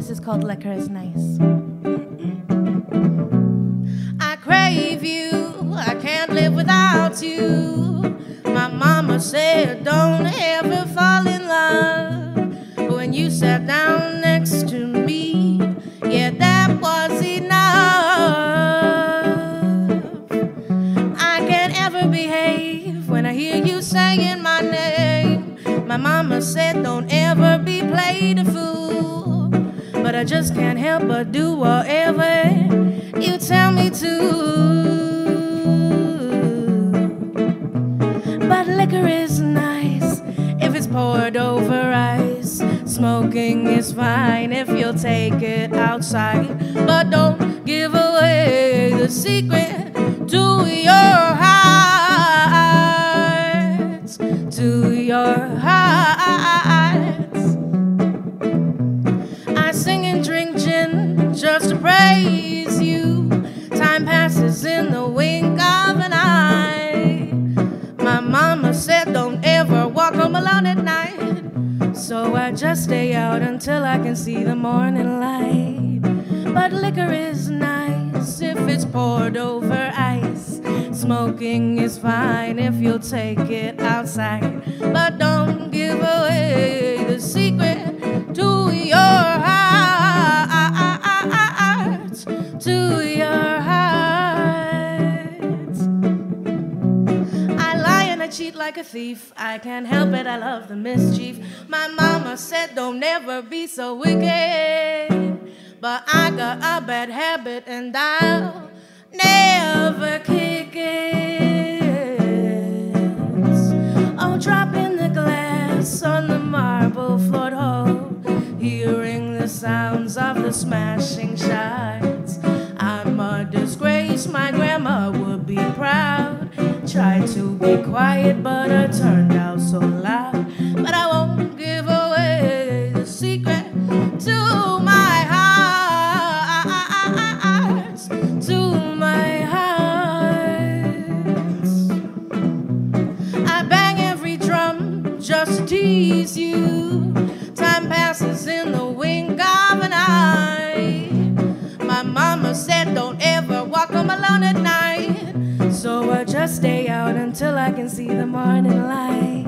This is called Liquor is Nice. I crave you, I can't live without you. My mama said, Don't ever fall in love. But when you sat down I just can't help but do whatever you tell me to. But liquor is nice if it's poured over ice. Smoking is fine if you'll take it outside. But don't give away the secret to your I can see the morning light. But liquor is nice if it's poured over ice. Smoking is fine if you'll take it outside. But don't give away the secret to your heart. To your hearts. I lie and I cheat like a thief. I can't help it, I love the mischief. Said, Don't ever be so wicked. But I got a bad habit and I'll never kick it. Oh, dropping the glass on the marble floored hall, hearing the sounds of the smashing shards. I'm a disgrace, my grandma would be proud. Tried to be quiet, but I turned out in the wink of an eye. My mama said, Don't ever walk home alone at night. So I just stay out until I can see the morning light.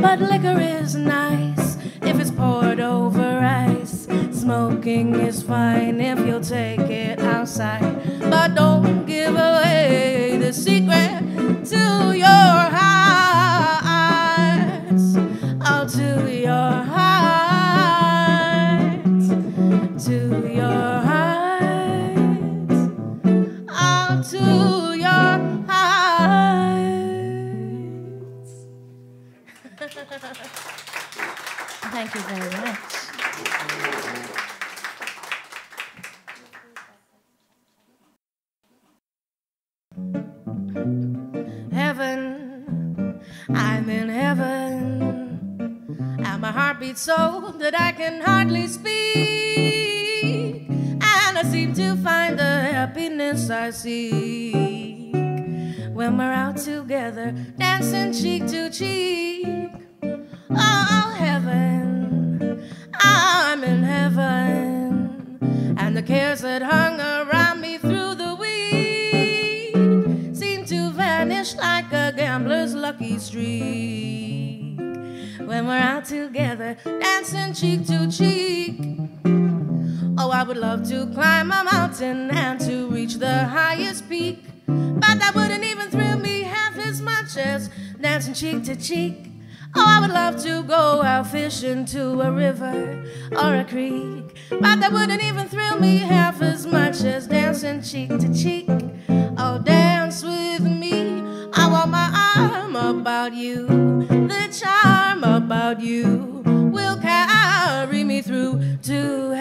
But liquor is nice if it's poured over ice. Smoking is fine if you'll take it outside. But don't give away the secret to your heart. To your so that I can hardly speak, and I seem to find the happiness I seek. When we're out together, dancing cheek to cheek. Oh, heaven, I'm in heaven, and the cares that hung around me through the week seem to vanish like a gambler's lucky streak when we're out together, dancing cheek to cheek. Oh, I would love to climb a mountain and to reach the highest peak, but that wouldn't even thrill me half as much as dancing cheek to cheek. Oh, I would love to go out fishing to a river or a creek, but that wouldn't even thrill me half as much as dancing cheek to cheek. Oh, dance with me. I want my arm about you. The charm about you will carry me through to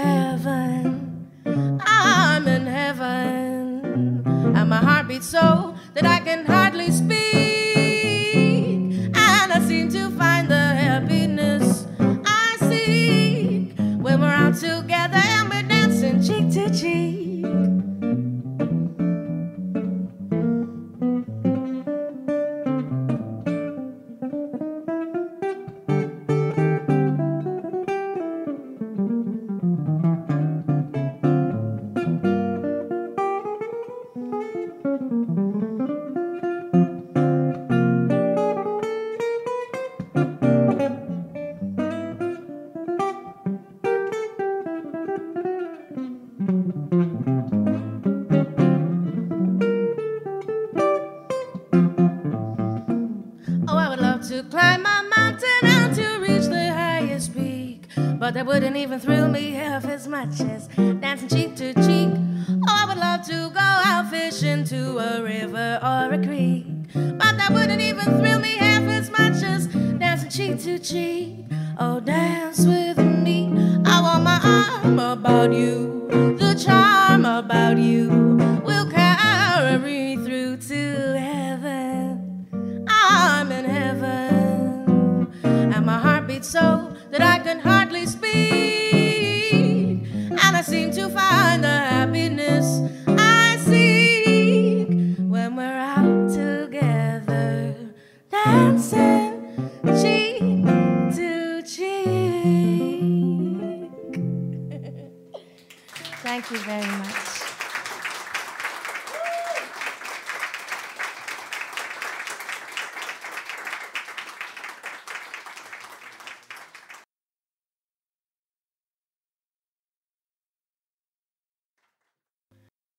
But that wouldn't even thrill me half as much as dancing cheek to cheek. Oh, I would love to go out fishing to a river or a creek. But that wouldn't even thrill me half as much as dancing cheek to cheek. Oh, dance with me. I want my arm about you. The charm about you will carry me through to heaven. I'm in heaven. And my heart beats so that I can hardly I seem to find the happiness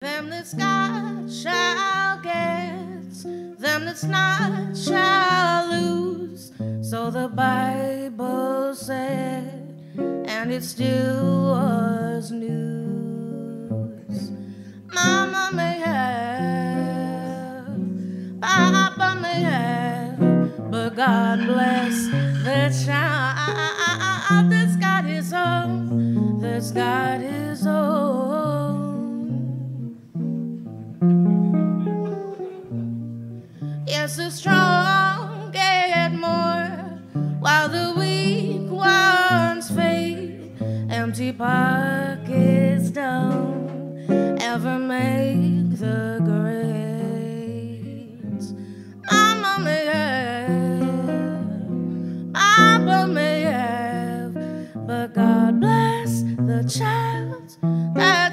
Them that's got shall get, them that's not shall lose. So the Bible said, and it still was news. Mama may have, Papa may have, but God bless the child that's got his own, that's got his own.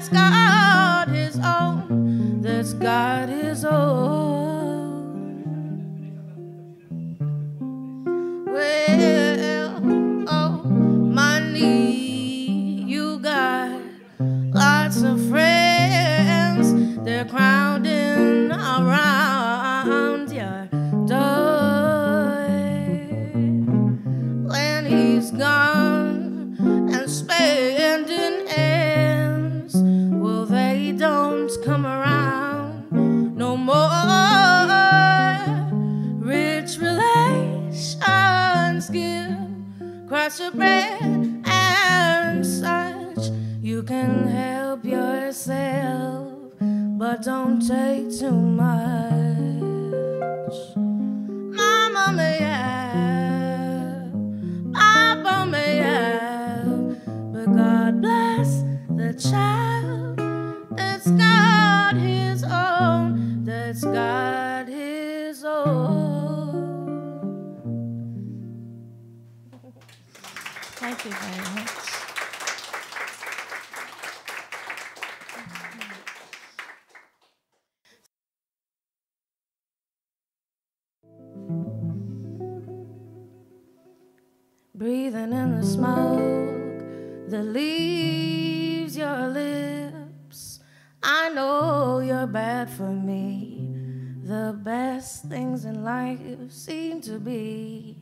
Got don't come around no more. Rich relations give crust of bread and such. You can help yourself, but don't take too much. Mama may have, Papa may have, but God bless the child I know you're bad for me. The best things in life seem to be.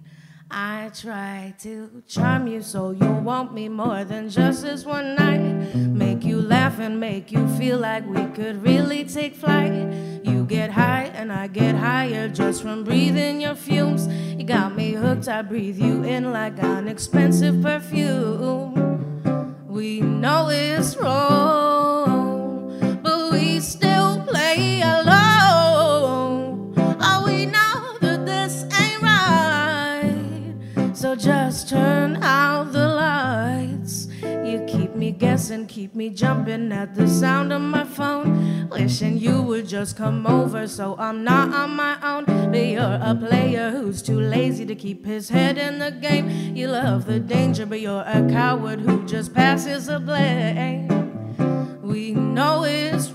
I try to charm you so you want me more than just this one night. Make you laugh and make you feel like we could really take flight. You get high and I get higher just from breathing your fumes. You got me hooked, I breathe you in like an expensive perfume. We know it's wrong, we still play alone. Oh, we know that this ain't right. So just turn out the lights. You keep me guessing, keep me jumping at the sound of my phone. Wishing you would just come over so I'm not on my own. But you're a player who's too lazy to keep his head in the game. You love the danger, but you're a coward who just passes the blame. We know it's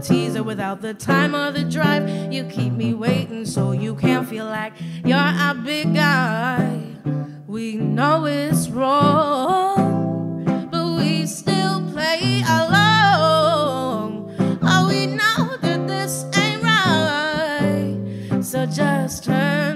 teaser without the time or the drive. You keep me waiting so you can feel like you're a big guy. We know it's wrong, but we still play along. Oh, we know that this ain't right. So just turn.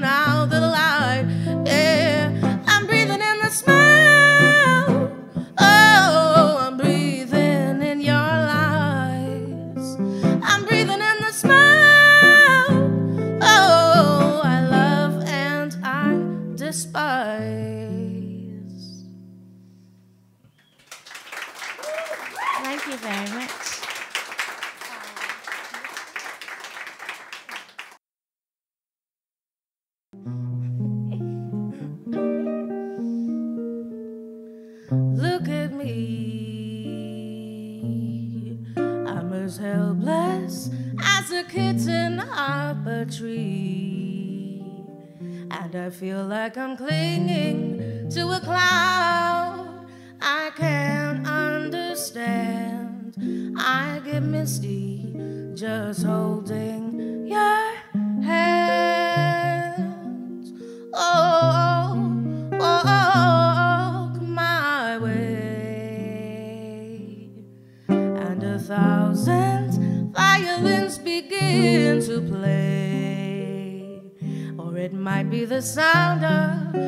despise. Thank you very much. like I'm clinging to a cloud I can't understand. I get misty just holding your. it might be the sound of